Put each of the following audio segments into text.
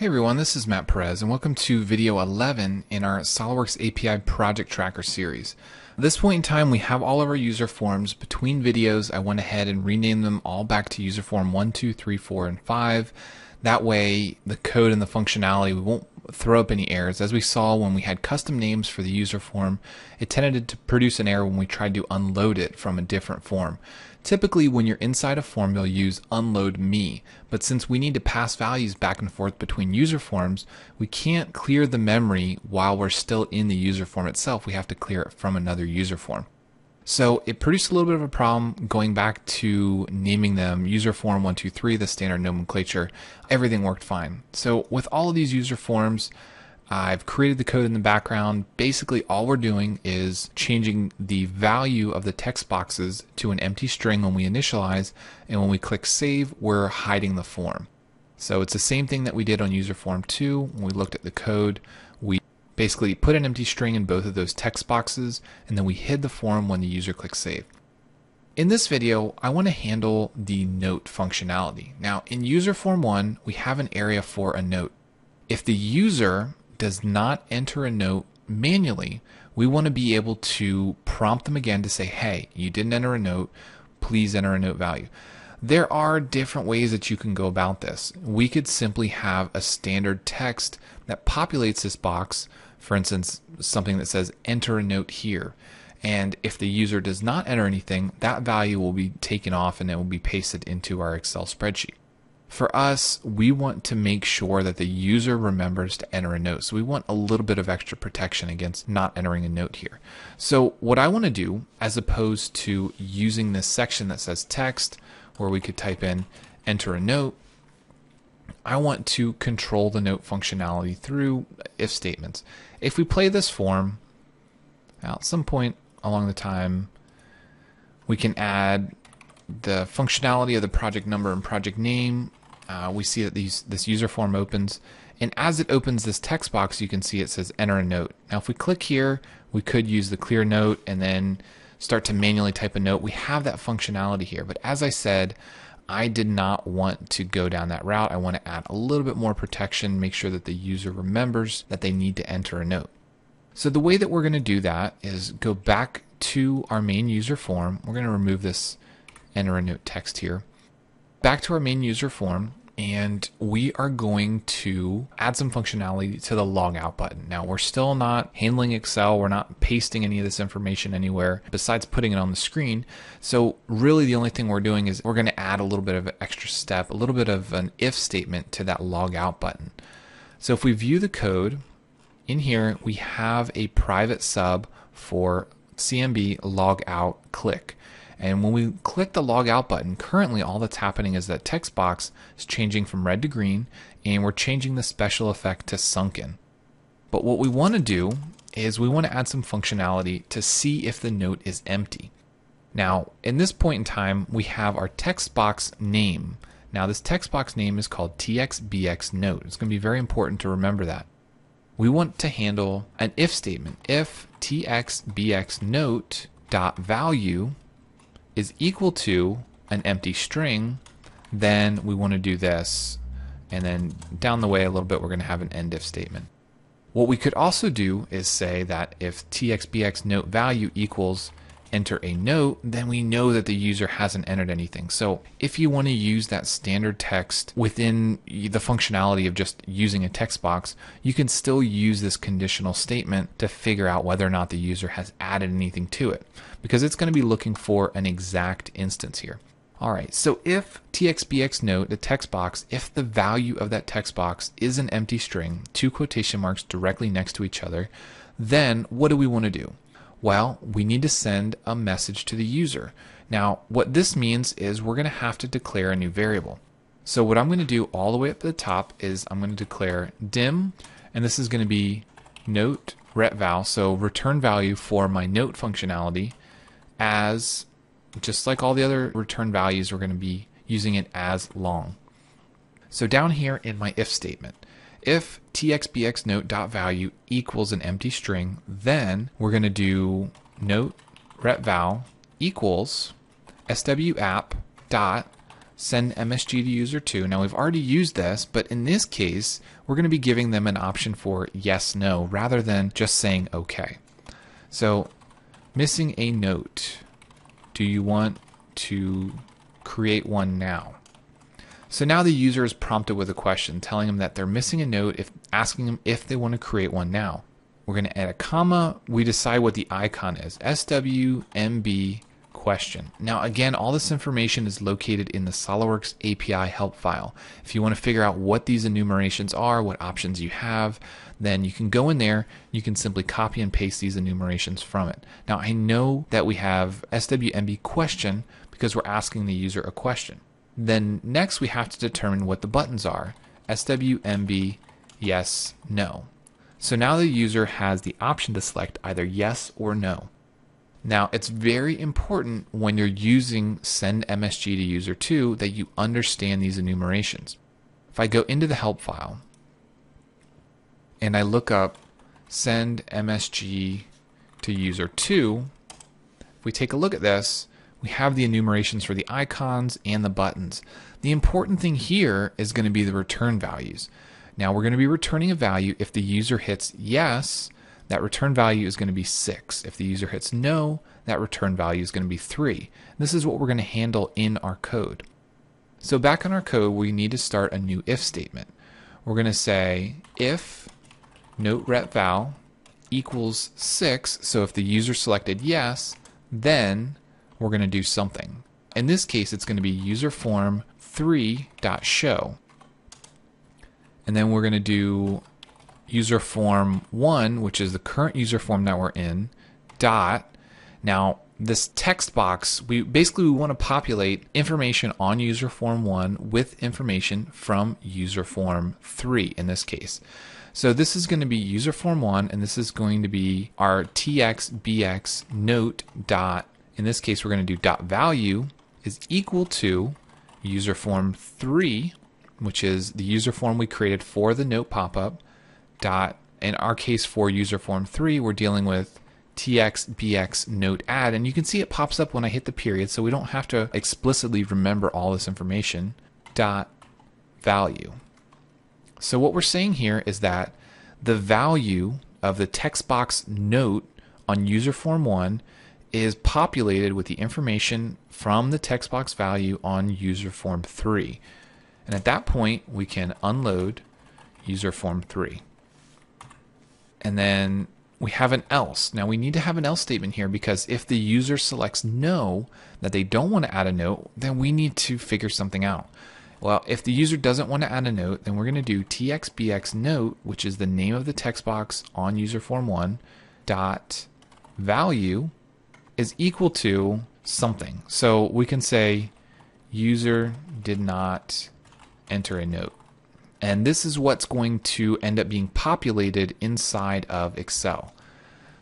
Hey everyone, this is Matt Perez and welcome to video 11 in our SOLIDWORKS API Project Tracker series. At this point in time, we have all of our user forms. Between videos, I went ahead and renamed them all back to user form 1, 2, 3, 4, and 5. That way, the code and the functionality we won't throw up any errors. As we saw when we had custom names for the user form, it tended to produce an error when we tried to unload it from a different form. Typically, when you're inside a form, you'll use unload me, but since we need to pass values back and forth between user forms, we can't clear the memory while we're still in the user form itself. We have to clear it from another user form. So it produced a little bit of a problem going back to naming them user form 123, the standard nomenclature. Everything worked fine. So with all of these user forms, I've created the code in the background. Basically, all we're doing is changing the value of the text boxes to an empty string when we initialize, and when we click save, we're hiding the form. So it's the same thing that we did on user form 2 when we looked at the code. Basically put an empty string in both of those text boxes, and then we hid the form when the user clicks save. In this video, I want to handle the note functionality. Now, in user form 1, we have an area for a note. If the user does not enter a note manually, we want to be able to prompt them again to say, hey, you didn't enter a note, please enter a note value. There are different ways that you can go about this. We could simply have a standard text that populates this box for instance, something that says enter a note here. And if the user does not enter anything, that value will be taken off and it will be pasted into our Excel spreadsheet. For us, we want to make sure that the user remembers to enter a note. So we want a little bit of extra protection against not entering a note here. So what I want to do, as opposed to using this section that says text, where we could type in enter a note, I want to control the note functionality through if statements. If we play this form, at some point along the time, we can add the functionality of the project number and project name. Uh, we see that these this user form opens, and as it opens this text box, you can see it says enter a note. Now, if we click here, we could use the clear note and then start to manually type a note. We have that functionality here, but as I said, I did not want to go down that route. I want to add a little bit more protection, make sure that the user remembers that they need to enter a note. So the way that we're going to do that is go back to our main user form. We're going to remove this enter a note text here. Back to our main user form, and we are going to add some functionality to the log out button. Now, we're still not handling Excel, we're not pasting any of this information anywhere besides putting it on the screen. So, really, the only thing we're doing is we're going to add a little bit of an extra step, a little bit of an if statement to that log out button. So, if we view the code, in here we have a private sub for CMB log out click. And when we click the log out button, currently all that's happening is that text box is changing from red to green and we're changing the special effect to sunken. But what we want to do is we want to add some functionality to see if the note is empty. Now, in this point in time, we have our text box name. Now, this text box name is called TXBX note. It's going to be very important to remember that. We want to handle an if statement. If TXBX note dot value is equal to an empty string, then we want to do this. And then down the way a little bit, we're going to have an end if statement. What we could also do is say that if txbx note value equals enter a note, then we know that the user hasn't entered anything. So if you want to use that standard text within the functionality of just using a text box, you can still use this conditional statement to figure out whether or not the user has added anything to it because it's going to be looking for an exact instance here. All right, so if txbx note, the text box, if the value of that text box is an empty string, two quotation marks directly next to each other, then what do we want to do? Well, we need to send a message to the user. Now, what this means is we're going to have to declare a new variable. So what I'm going to do all the way up at the top is I'm going to declare dim, and this is going to be note retval, so return value for my note functionality as, just like all the other return values, we're going to be using it as long. So down here in my if statement, if txbxnote.value equals an empty string, then we're going to do note retval equals swapp dot send MSG to user 2. Now we've already used this, but in this case, we're going to be giving them an option for yes, no, rather than just saying okay. So missing a note. Do you want to create one now? So now the user is prompted with a question telling them that they're missing a note if asking them if they want to create one now. We're going to add a comma. We decide what the icon is. SWMB question. Now, again, all this information is located in the SOLIDWORKS API help file. If you want to figure out what these enumerations are, what options you have, then you can go in there, you can simply copy and paste these enumerations from it. Now, I know that we have SWMB question because we're asking the user a question. Then next we have to determine what the buttons are. SWMB yes, no. So now the user has the option to select either yes or no. Now, it's very important when you're using send MSG to user 2 that you understand these enumerations. If I go into the help file and I look up send MSG to user 2, if we take a look at this, we have the enumerations for the icons and the buttons. The important thing here is going to be the return values. Now we're going to be returning a value if the user hits yes that return value is going to be 6. If the user hits no, that return value is going to be 3. This is what we're going to handle in our code. So back in our code, we need to start a new if statement. We're going to say if note ret val equals 6, so if the user selected yes, then we're going to do something. In this case, it's going to be user form 3.show. And then we're going to do user form one, which is the current user form that we're in, dot. Now, this text box, we basically we want to populate information on user form one with information from user form three in this case. So this is going to be user form one, and this is going to be our txbx note dot. In this case, we're going to do dot value is equal to user form three, which is the user form we created for the note pop-up dot in our case for user form 3 we're dealing with txbx note add. And you can see it pops up when I hit the period so we don't have to explicitly remember all this information dot value. So what we're saying here is that the value of the text box note on user form 1 is populated with the information from the text box value on user form 3 and at that point we can unload user form 3 and then we have an else. Now we need to have an else statement here because if the user selects no, that they don't want to add a note, then we need to figure something out. Well, if the user doesn't want to add a note, then we're going to do txbx note, which is the name of the text box on user form one, dot value is equal to something. So we can say user did not enter a note. And this is what's going to end up being populated inside of Excel.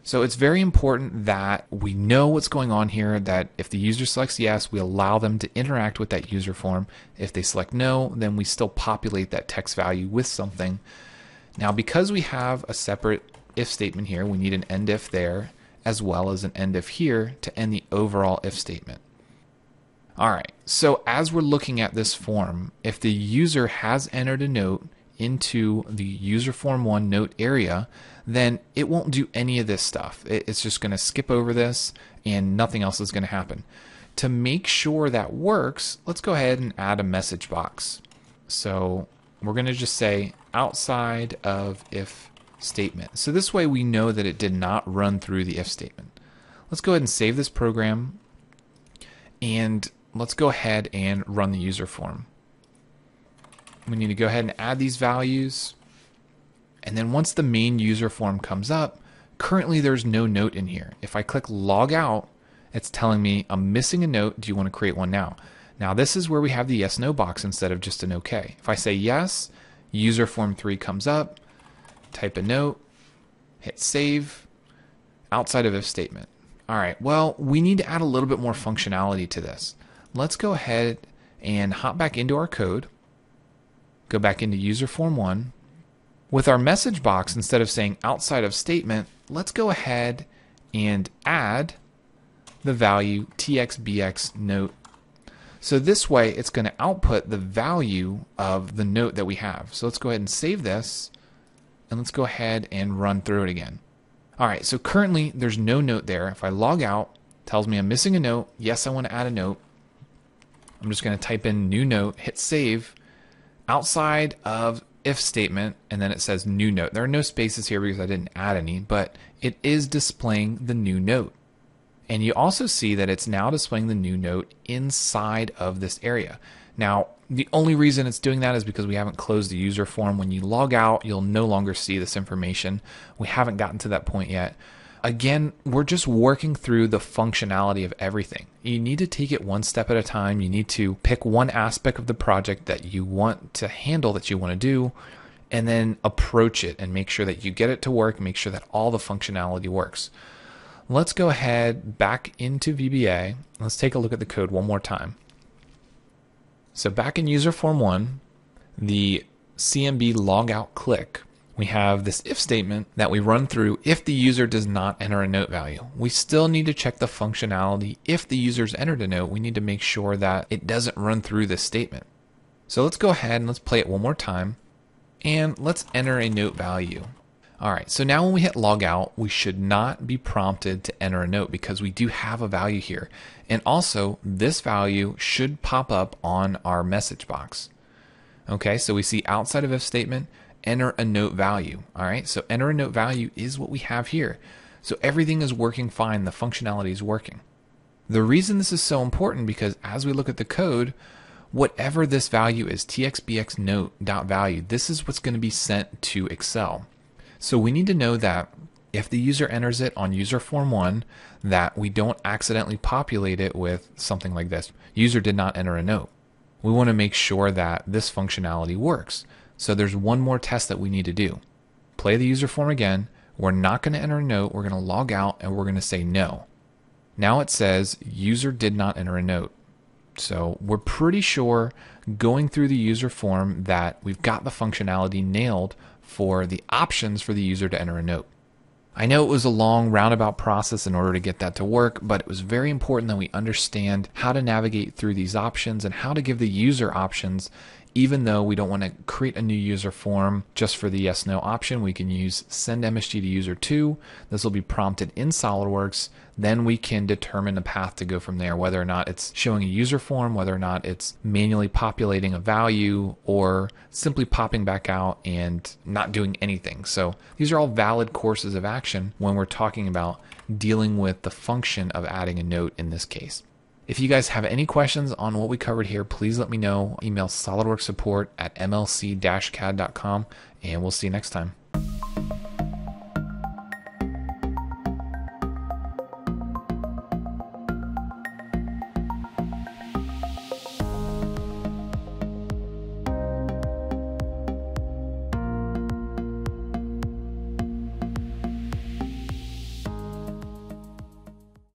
So it's very important that we know what's going on here, that if the user selects yes, we allow them to interact with that user form. If they select no, then we still populate that text value with something. Now, because we have a separate if statement here, we need an end if there, as well as an end if here to end the overall if statement. All right, so as we're looking at this form, if the user has entered a note into the user form one note area, then it won't do any of this stuff. It's just going to skip over this and nothing else is going to happen. To make sure that works, let's go ahead and add a message box. So we're going to just say outside of if statement. So this way we know that it did not run through the if statement. Let's go ahead and save this program. And let's go ahead and run the user form. We need to go ahead and add these values. And then once the main user form comes up, currently there's no note in here. If I click log out, it's telling me I'm missing a note. Do you want to create one now? Now this is where we have the yes no box instead of just an okay. If I say yes, user form 3 comes up, type a note, hit save, outside of if statement. All right, well, we need to add a little bit more functionality to this let's go ahead and hop back into our code, go back into user form one. With our message box, instead of saying outside of statement, let's go ahead and add the value txbx note. So this way, it's going to output the value of the note that we have. So let's go ahead and save this, and let's go ahead and run through it again. All right, so currently there's no note there. If I log out, tells me I'm missing a note. Yes, I want to add a note. I'm just going to type in new note, hit save. Outside of if statement, and then it says new note. There are no spaces here because I didn't add any, but it is displaying the new note. And you also see that it's now displaying the new note inside of this area. Now, the only reason it's doing that is because we haven't closed the user form. When you log out, you'll no longer see this information. We haven't gotten to that point yet. Again, we're just working through the functionality of everything. You need to take it one step at a time. You need to pick one aspect of the project that you want to handle, that you want to do, and then approach it and make sure that you get it to work, make sure that all the functionality works. Let's go ahead back into VBA. Let's take a look at the code one more time. So back in user form one, the CMB logout click, we have this if statement that we run through if the user does not enter a note value. We still need to check the functionality. If the user's entered a note, we need to make sure that it doesn't run through this statement. So let's go ahead and let's play it one more time. And let's enter a note value. All right, so now when we hit log out, we should not be prompted to enter a note because we do have a value here. And also, this value should pop up on our message box. Okay, so we see outside of if statement, enter a note value. All right, so enter a note value is what we have here. So everything is working fine, the functionality is working. The reason this is so important because as we look at the code, whatever this value is, txbx note dot value, this is what's going to be sent to Excel. So we need to know that if the user enters it on user form one, that we don't accidentally populate it with something like this. User did not enter a note. We want to make sure that this functionality works. So there's one more test that we need to do. Play the user form again. We're not going to enter a note. We're going to log out and we're going to say no. Now it says user did not enter a note. So we're pretty sure going through the user form that we've got the functionality nailed for the options for the user to enter a note. I know it was a long roundabout process in order to get that to work, but it was very important that we understand how to navigate through these options and how to give the user options even though we don't want to create a new user form just for the yes no option, we can use send MSG to user 2. This will be prompted in SolidWorks. Then we can determine the path to go from there, whether or not it's showing a user form, whether or not it's manually populating a value, or simply popping back out and not doing anything. So these are all valid courses of action when we're talking about dealing with the function of adding a note in this case. If you guys have any questions on what we covered here, please let me know. Email SolidWorks support at mlc-cad.com, and we'll see you next time.